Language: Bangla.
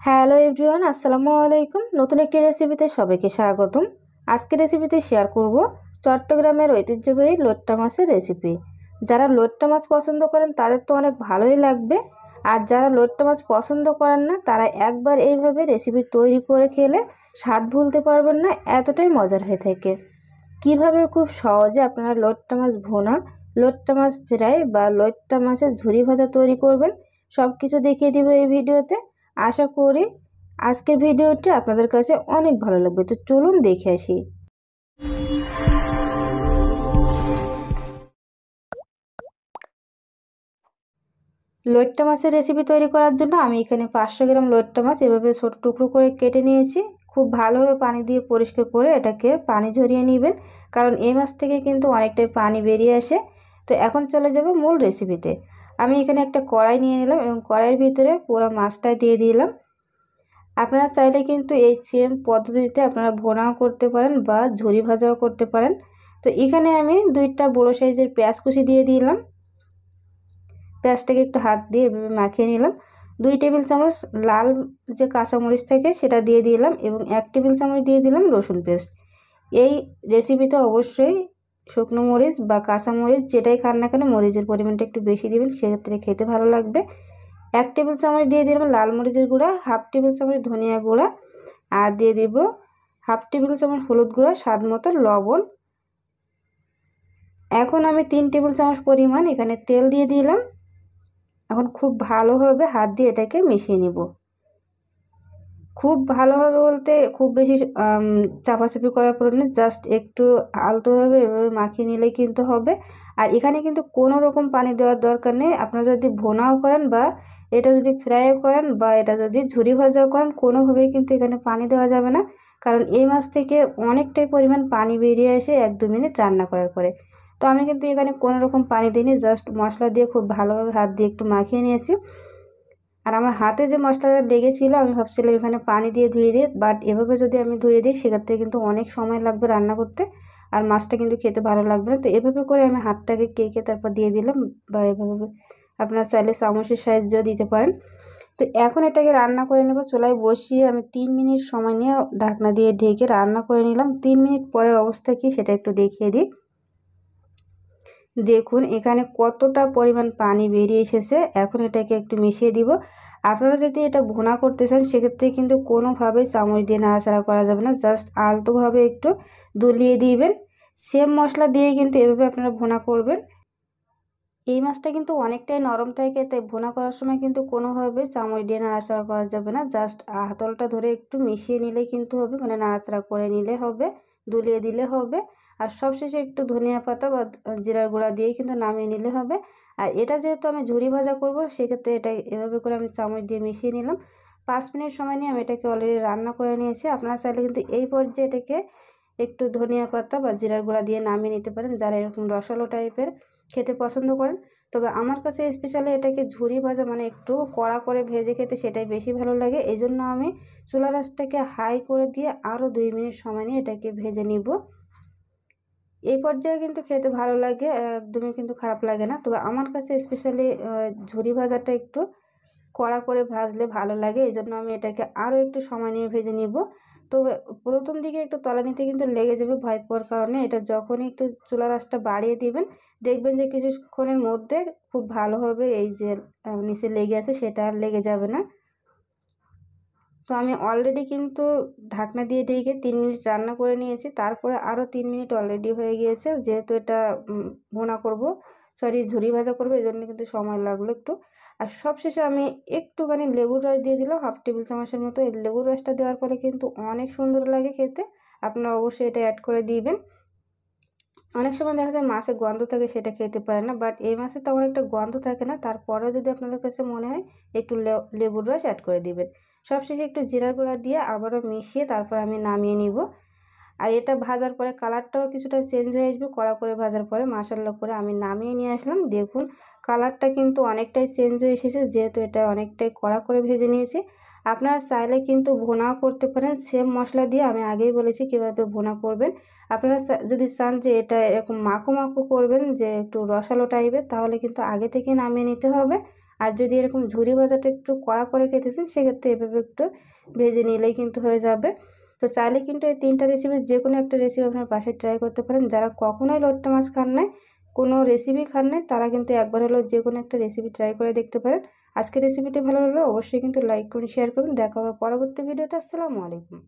হ্যালো এভরিওয়ান, আসসালামু আলাইকুম। নতুন একটি রেসিপিতে সবাইকে স্বাগতম। আজকের রেসিপিতে শেয়ার করব চট্টগ্রামের ঐতিহ্যবাহী লোট্টা মাছের রেসিপি। যারা লোট্টা মাছ পছন্দ করেন, তাদের তো অনেক ভালোই লাগবে। আর যারা লোট্টা মাছ পছন্দ করেন না, তারা একবার এইভাবে রেসিপি তৈরি করে খেলে স্বাদ ভুলতে পারবেন না, এতটাই মজার হয়ে থাকে। কীভাবে খুব সহজে আপনারা লোট্টা মাছ ভোনা, লোট্টা মাছ ফ্রাই বা লোট্টা মাছের ঝুরি ভাজা তৈরি করবেন সব কিছু দেখিয়ে দিব এই ভিডিওতে। আশা করি আজকের ভিডিওটি আপনাদের কাছে অনেক ভালো লাগবে। তো চলুন দেখে আসি। লোট্টা মাছের রেসিপি তৈরি করার জন্য আমি এখানে পাঁচশো গ্রাম লোট্টা মাছ এভাবে ছোট টুকরো করে কেটে নিয়েছি। খুব ভালোভাবে পানি দিয়ে পরিষ্কার করে এটাকে পানি ঝরিয়ে নেবেন, কারণ এই মাছ থেকে কিন্তু অনেকটাই পানি বেরিয়ে আসে। তো এখন চলে যাবে মূল রেসিপিতে আমি এখানে একটা কড়াই নিয়ে নিলাম এবং কড়াইয়ের ভিতরে পুরো মাছটা দিয়ে দিলাম। আপনারা চাইলে কিন্তু এই সেম পদ্ধতিতে আপনারা ভোনাও করতে পারেন বা ঝুরি ভাজাও করতে পারেন। তো এখানে আমি দুইটা বড়ো সাইজের পেঁয়াজ কুচি দিয়ে দিলাম। পেঁয়াজটাকে একটু হাত দিয়ে এভাবে মাখিয়ে নিলাম। দুই টেবিল চামচ লাল যে কাঁচামরিচ থাকে সেটা দিয়ে দিলাম এবং এক টেবিল চামচ দিয়ে দিলাম রসুন পেস্ট। এই রেসিপিতে অবশ্যই শুকনো মরিচ বা কাঁচা মরিচ যেটাই খান না কেন মরিচের পরিমাণটা একটু বেশি দেবেন, সেক্ষেত্রে খেতে ভালো লাগবে। এক টেবিল চামচ দিয়ে দিলাম লাল মরিচের গুঁড়া, হাফ টেবিল চামচ ধনিয়া গুঁড়া আর দিয়ে দেব হাফ টেবিল চামচ হলুদ গুঁড়া, স্বাদ মতো লবণ। এখন আমি তিন টেবিল চামচ পরিমাণ এখানে তেল দিয়ে দিলাম। এখন খুব ভালোভাবে হাত দিয়ে এটাকে মিশিয়ে নিব। খুব ভালোভাবে বলতে খুব বেশি চাপাচাপি করার প্রয়োজন জাস্ট একটু আলতোভাবে এভাবে মাখিয়ে নিলেই কিন্তু হবে। আর এখানে কিন্তু কোনো রকম পানি দেওয়ার দরকার নেই। আপনারা যদি ভোনাও করেন বা এটা যদি ফ্রাইও করেন বা এটা যদি ঝুরি ভাজাও করেন, কোনোভাবেই কিন্তু এখানে পানি দেওয়া যাবে না। কারণ এই মাছ থেকে অনেকটাই পরিমাণ পানি বেরিয়ে আসে এক দু মিনিট রান্না করার পরে। তো আমি কিন্তু এখানে কোনো রকম পানি দিইনি জাস্ট মশলা দিয়ে খুব ভালোভাবে হাত দিয়ে একটু মাখিয়ে নিয়েছি। আর আমার হাতে যে মশলাটা লেগেছিলো, আমি ভাবছিলাম এখানে পানি দিয়ে ধুয়ে দিই বাট এভাবে যদি আমি ধুয়ে দিই, সেক্ষেত্রে কিন্তু অনেক সময় লাগবে রান্না করতে আর মাছটা কিন্তু খেতে ভালো লাগবে না। তো এভাবে করে আমি হাতটাকে কেকে তারপর দিয়ে দিলাম বা এভাবে আপনার চাইলে চামচের সাহায্যও দিতে পারেন। তো এখন এটাকে রান্না করে নেব, চুলায় বসিয়ে আমি তিন মিনিট সময় নিয়ে ঢাকনা দিয়ে ঢেকে রান্না করে নিলাম। তিন মিনিট পরের অবস্থা কি সেটা একটু দেখিয়ে দিই। দেখুন, এখানে কতটা পরিমাণ পানি বেরিয়ে এসেছে। এখন এটাকে একটু মিশিয়ে দিব। আপনারা যদি এটা ভুনা করতে চান, সেক্ষেত্রে কিন্তু কোনোভাবেই চামচ দিয়ে নাড়াচাড়া করা যাবে না। জাস্ট আলতোভাবে একটু দুলিয়ে দিবেন। সেম মশলা দিয়ে কিন্তু এভাবে আপনারা ভুনা করবেন। এই মাছটা কিন্তু অনেকটাই নরম থাকে, তাই ভুনা করার সময় কিন্তু কোনোভাবে চামচ দিয়ে নাড়াচাড়া করা যাবে না। জাস্ট হাতলটা ধরে একটু মিশিয়ে নিলে কিন্তু হবে মানে নাড়াচাড়া করে নিলে হবে, দুলিয়ে দিলে হবে। আর সবশেষে একটু ধনিয়া পাতা বা জিরার গুঁড়া দিয়েই কিন্তু নামিয়ে নিলে হবে। আর এটা যেহেতু আমি ঝুরি ভাজা করব, সেক্ষেত্রে এটা এভাবে করে আমি চামচ দিয়ে মিশিয়ে নিলাম। পাঁচ মিনিট সময় নিয়ে আমি এটাকে অলরেডি রান্না করে নিয়েছি। আপনারা চাইলে কিন্তু এই পর্যায়ে এটাকে একটু ধনিয়া পাতা বা জিরার গুঁড়া দিয়ে নামিয়ে নিতে পারেন, যারা এরকম রসালো টাইপের খেতে পছন্দ করেন। তবে আমার কাছে স্পেশালি এটাকে ঝুরি ভাজা মানে একটু কড়া করে ভেজে খেতে সেটাই বেশি ভালো লাগে। এই জন্য আমি চুলা রাসটাকে হাই করে দিয়ে আরও দুই মিনিট সময় নিয়ে এটাকে ভেজে নিব। এই পর্যায়ে কিন্তু খেতে ভালো লাগে, একদমই কিন্তু খারাপ লাগে না। তবে আমার কাছে স্পেশালি ঝুরি ভাজাটা একটু কড়া করে ভাজলে ভালো লাগে। এই জন্য আমি এটাকে আরও একটু সময় নিয়ে ভেজে নিব। তো প্রথম দিকে একটু তলা নিতে কিন্তু লেগে যাবে ভয় পাওয়ার কারণে। এটা যখনই একটু চুলা রাসটা বাড়িয়ে দিবেন, দেখবেন যে কিছুক্ষণের মধ্যে খুব ভালোভাবে এই যে নিচে লেগে আছে সেটা আর লেগে যাবে না। তো আমি অলরেডি কিন্তু ঢাকনা দিয়ে ঢেকে তিন মিনিট রান্না করে নিয়েছি। তারপরে আরও তিন মিনিট অলরেডি হয়ে গিয়েছে। যেহেতু এটা ভোনা করব সরি ঝুরি ভাজা করব, এই জন্য কিন্তু সময় লাগল একটু। আর সবশেষে আমি একটুখানি লেবুর রস দিয়ে দিলাম হাফ টেবিল চামচের মতো। এই লেবুর রসটা দেওয়ার পরে কিন্তু অনেক সুন্দর লাগে খেতে। আপনারা অবশ্যই এটা অ্যাড করে দিবেন। অনেক সময় দেখা যায় মাছে গন্ধ থাকে, সেটা খেতে পারে না। বাট এই মাছে তেমন একটা গন্ধ থাকে না। তারপরেও যদি আপনাদের কাছে মনে হয়, একটু লেবুর রস অ্যাড করে দিবেন। সবশেষে একটু জিরার গুঁড়া দিয়ে আবারও মিশিয়ে তারপর আমি নামিয়ে নিব। আর এটা ভাজার পরে কালারটাও কিছুটা চেঞ্জ হয়ে আসবে। কড়া করে ভাজার পরে মাসাল্লা করে আমি নামিয়ে নিয়ে আসলাম। দেখুন, কালারটা কিন্তু অনেকটাই চেঞ্জ হয়ে এসেছে। যেহেতু এটা অনেকটাই কড়া করে ভেজে নিয়েছি আপনারা চাইলে কিন্তু ভোনাও করতে পারেন। সেম মশলা দিয়ে আমি আগেই বলেছি কীভাবে ভোনা করবেন। আপনারা যদি চান যে এটা এরকম মাখো মাখো করবেন, যে একটু রসালো টাইপের তাহলে কিন্তু আগে থেকে নামিয়ে নিতে হবে। আর যদি এরকম ঝুরি ভাজাটা একটু কড়া করে খেতেছেন, সেক্ষেত্রে এভাবে একটু ভেজে নিলেই কিন্তু হয়ে যাবে। তো চাইলে কিন্তু এই তিনটা রেসিপি যে কোনো একটা রেসিপি আপনার বাসায় ট্রাই করতে পারেন। যারা কখনোই লোট্টা মাছ খান নাই, কোনো রেসিপি খান নাই, তারা কিন্তু একবার হলেও যে কোনো একটা রেসিপি ট্রাই করে দেখতে পারেন। আজকের রেসিপিটি ভালো লাগলে অবশ্যই কিন্তু লাইক করুন শেয়ার করুন। দেখা হবে পরবর্তী ভিডিওতে আসসালামু আলাইকুম।